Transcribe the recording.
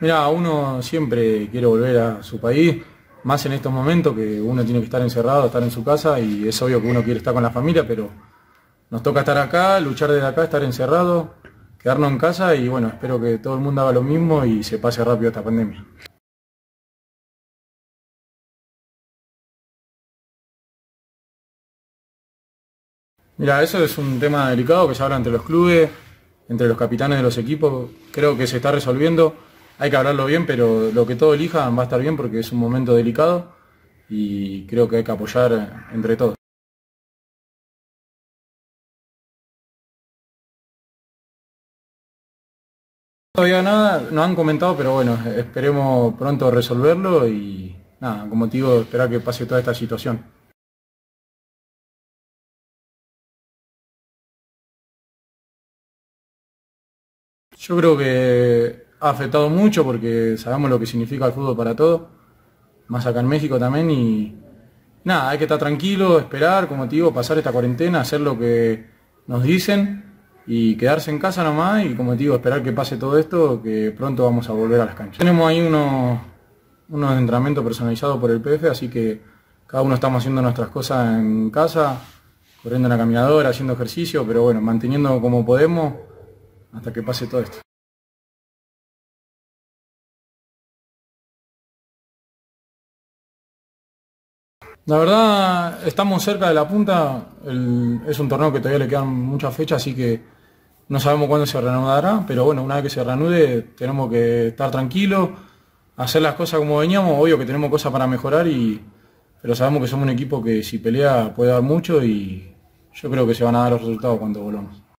Mira, uno siempre quiere volver a su país, más en estos momentos que uno tiene que estar encerrado, estar en su casa y es obvio que uno quiere estar con la familia, pero nos toca estar acá, luchar desde acá, estar encerrado, quedarnos en casa y bueno, espero que todo el mundo haga lo mismo y se pase rápido esta pandemia. Mira, eso es un tema delicado que se habla entre los clubes, entre los capitanes de los equipos. Creo que se está resolviendo. Hay que hablarlo bien, pero lo que todo elijan va a estar bien porque es un momento delicado y creo que hay que apoyar entre todos. Todavía nada, no han comentado, pero bueno, esperemos pronto resolverlo y nada, como te digo, esperar que pase toda esta situación. Yo creo que ha afectado mucho porque sabemos lo que significa el fútbol para todos, más acá en México también y nada, hay que estar tranquilo, esperar, como te digo, pasar esta cuarentena, hacer lo que nos dicen y quedarse en casa nomás y como te digo, esperar que pase todo esto, que pronto vamos a volver a las canchas. Tenemos ahí unos, unos entrenamientos personalizados por el PF, así que cada uno estamos haciendo nuestras cosas en casa, corriendo en la caminadora, haciendo ejercicio, pero bueno, manteniendo como podemos hasta que pase todo esto. La verdad, estamos cerca de la punta, es un torneo que todavía le quedan muchas fechas, así que no sabemos cuándo se reanudará, pero bueno, una vez que se reanude tenemos que estar tranquilos, hacer las cosas como veníamos, obvio que tenemos cosas para mejorar, y, pero sabemos que somos un equipo que si pelea puede dar mucho y yo creo que se van a dar los resultados cuando volvamos.